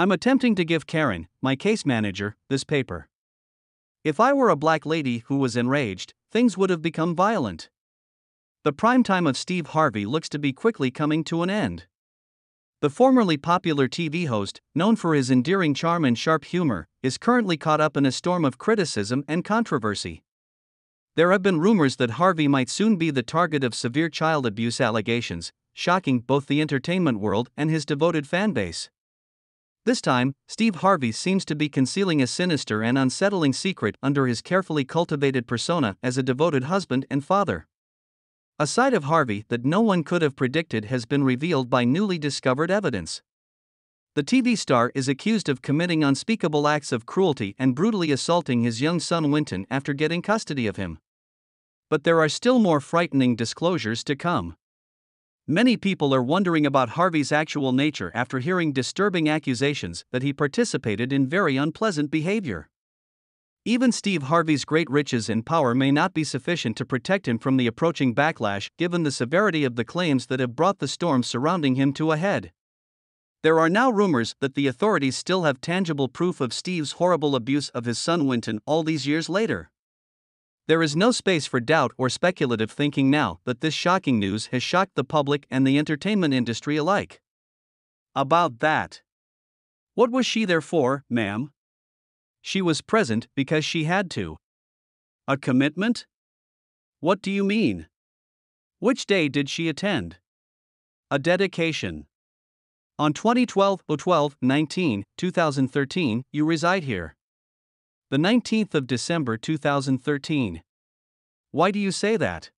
I'm attempting to give Karen, my case manager, this paper. If I were a black lady who was enraged, things would have become violent. The prime time of Steve Harvey looks to be quickly coming to an end. The formerly popular TV host, known for his endearing charm and sharp humor, is currently caught up in a storm of criticism and controversy. There have been rumors that Harvey might soon be the target of severe child abuse allegations, shocking both the entertainment world and his devoted fanbase. This time, Steve Harvey seems to be concealing a sinister and unsettling secret under his carefully cultivated persona as a devoted husband and father. A side of Harvey that no one could have predicted has been revealed by newly discovered evidence. The TV star is accused of committing unspeakable acts of cruelty and brutally assaulting his young son Wynton after getting custody of him. But there are still more frightening disclosures to come. Many people are wondering about Harvey's actual nature after hearing disturbing accusations that he participated in very unpleasant behavior. Even Steve Harvey's great riches and power may not be sufficient to protect him from the approaching backlash given the severity of the claims that have brought the storm surrounding him to a head. There are now rumors that the authorities still have tangible proof of Steve's horrible abuse of his son Wynton all these years later. There is no space for doubt or speculative thinking now that this shocking news has shocked the public and the entertainment industry alike. About that. What was she there for, ma'am? She was present because she had to. A commitment? What do you mean? Which day did she attend? A dedication. On 2012 12 19 2013, you reside here the 19th of December 2013. Why do you say that?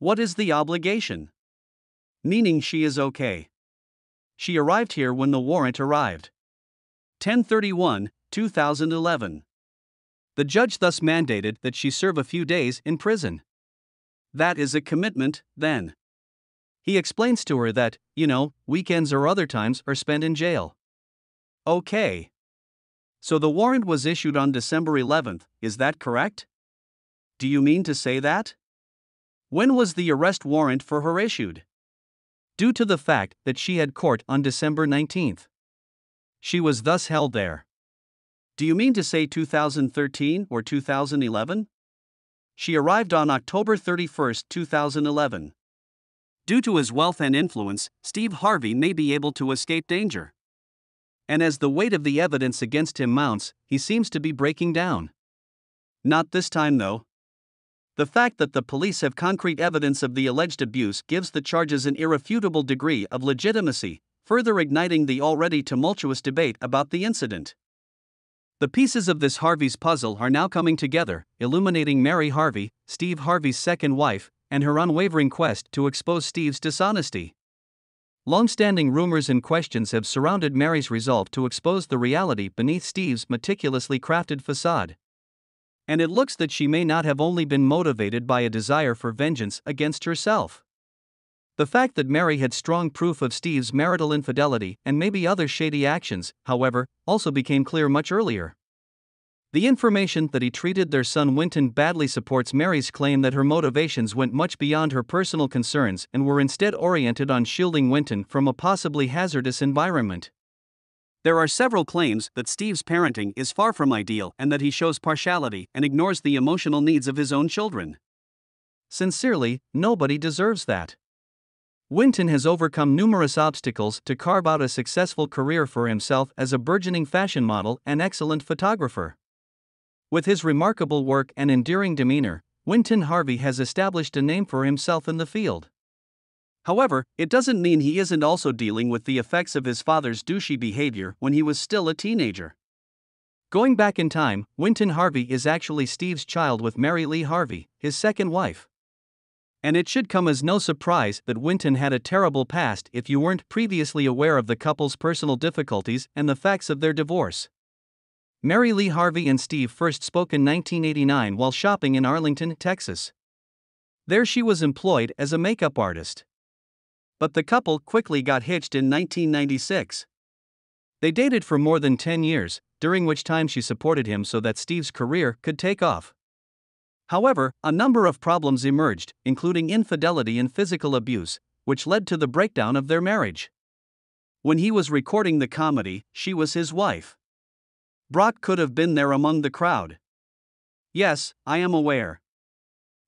What is the obligation? Meaning she is okay. She arrived here when the warrant arrived. 1031, 2011. The judge thus mandated that she serve a few days in prison. That is a commitment, then. He explains to her that, you know, weekends or other times are spent in jail. Okay. So the warrant was issued on December 11th, is that correct? Do you mean to say that? When was the arrest warrant for her issued? Due to the fact that she had court on December 19th. She was thus held there. Do you mean to say 2013 or 2011? She arrived on October 31, 2011. Due to his wealth and influence, Steve Harvey may be able to escape danger and as the weight of the evidence against him mounts, he seems to be breaking down. Not this time, though. The fact that the police have concrete evidence of the alleged abuse gives the charges an irrefutable degree of legitimacy, further igniting the already tumultuous debate about the incident. The pieces of this Harvey's puzzle are now coming together, illuminating Mary Harvey, Steve Harvey's second wife, and her unwavering quest to expose Steve's dishonesty. Long-standing rumors and questions have surrounded Mary's resolve to expose the reality beneath Steve's meticulously crafted facade. And it looks that she may not have only been motivated by a desire for vengeance against herself. The fact that Mary had strong proof of Steve's marital infidelity and maybe other shady actions, however, also became clear much earlier. The information that he treated their son Wynton badly supports Mary's claim that her motivations went much beyond her personal concerns and were instead oriented on shielding Wynton from a possibly hazardous environment. There are several claims that Steve's parenting is far from ideal and that he shows partiality and ignores the emotional needs of his own children. Sincerely, nobody deserves that. Wynton has overcome numerous obstacles to carve out a successful career for himself as a burgeoning fashion model and excellent photographer. With his remarkable work and endearing demeanor, Wynton Harvey has established a name for himself in the field. However, it doesn't mean he isn't also dealing with the effects of his father's douchey behavior when he was still a teenager. Going back in time, Wynton Harvey is actually Steve's child with Mary Lee Harvey, his second wife. And it should come as no surprise that Wynton had a terrible past if you weren't previously aware of the couple's personal difficulties and the facts of their divorce. Mary Lee Harvey and Steve first spoke in 1989 while shopping in Arlington, Texas. There she was employed as a makeup artist. But the couple quickly got hitched in 1996. They dated for more than 10 years, during which time she supported him so that Steve's career could take off. However, a number of problems emerged, including infidelity and physical abuse, which led to the breakdown of their marriage. When he was recording the comedy, she was his wife. Brock could have been there among the crowd. Yes, I am aware.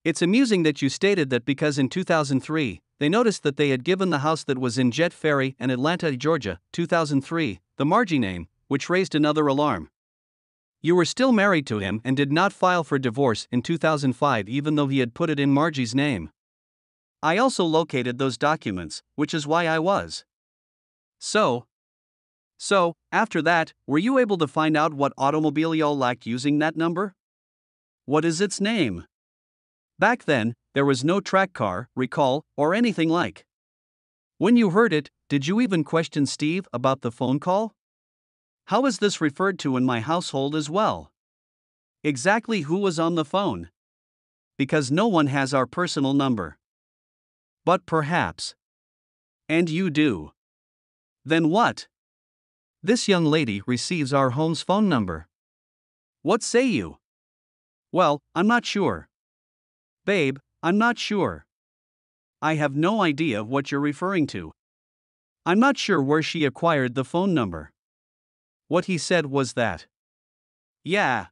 It's amusing that you stated that because in 2003, they noticed that they had given the house that was in Jet Ferry and Atlanta, Georgia, 2003, the Margie name, which raised another alarm. You were still married to him and did not file for divorce in 2005 even though he had put it in Margie's name. I also located those documents, which is why I was. So, so, after that, were you able to find out what automobile y'all lacked using that number? What is its name? Back then, there was no track car, recall, or anything like. When you heard it, did you even question Steve about the phone call? How is this referred to in my household as well? Exactly who was on the phone? Because no one has our personal number. But perhaps. And you do. Then what? This young lady receives our home's phone number. What say you? Well, I'm not sure. Babe, I'm not sure. I have no idea what you're referring to. I'm not sure where she acquired the phone number. What he said was that. Yeah.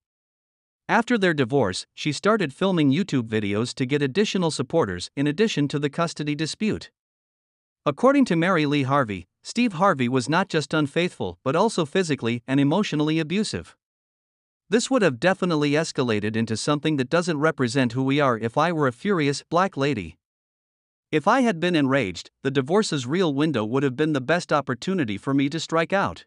After their divorce, she started filming YouTube videos to get additional supporters in addition to the custody dispute. According to Mary Lee Harvey, Steve Harvey was not just unfaithful but also physically and emotionally abusive. This would have definitely escalated into something that doesn't represent who we are if I were a furious black lady. If I had been enraged, the divorce's real window would have been the best opportunity for me to strike out.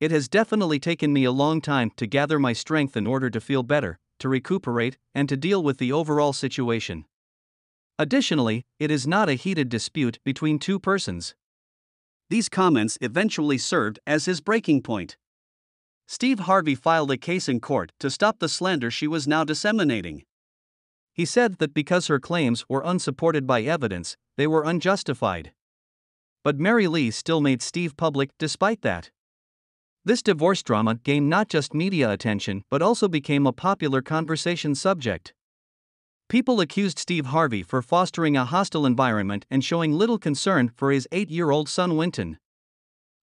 It has definitely taken me a long time to gather my strength in order to feel better, to recuperate, and to deal with the overall situation. Additionally, it is not a heated dispute between two persons. These comments eventually served as his breaking point. Steve Harvey filed a case in court to stop the slander she was now disseminating. He said that because her claims were unsupported by evidence, they were unjustified. But Mary Lee still made Steve public despite that. This divorce drama gained not just media attention but also became a popular conversation subject. People accused Steve Harvey for fostering a hostile environment and showing little concern for his eight year old son Wynton.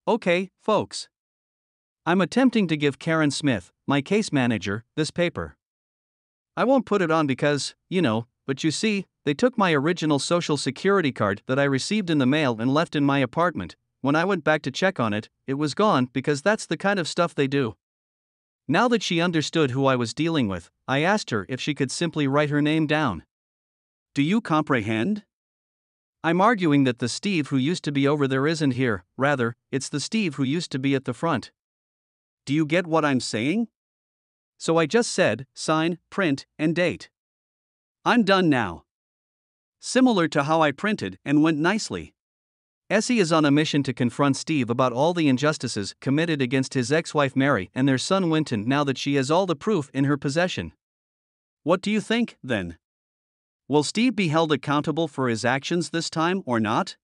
Okay, folks. I'm attempting to give Karen Smith, my case manager, this paper. I won't put it on because, you know, but you see, they took my original social security card that I received in the mail and left in my apartment. When I went back to check on it, it was gone because that's the kind of stuff they do. Now that she understood who I was dealing with, I asked her if she could simply write her name down. Do you comprehend? I'm arguing that the Steve who used to be over there isn't here, rather, it's the Steve who used to be at the front. Do you get what I'm saying? So I just said, sign, print, and date. I'm done now. Similar to how I printed and went nicely. Essie is on a mission to confront Steve about all the injustices committed against his ex wife Mary and their son Wynton now that she has all the proof in her possession. What do you think, then? Will Steve be held accountable for his actions this time or not?